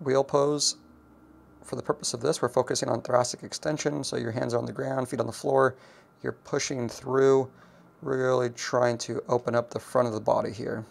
wheel pose. For the purpose of this, we're focusing on thoracic extension, so your hands are on the ground, feet on the floor. You're pushing through, really trying to open up the front of the body here.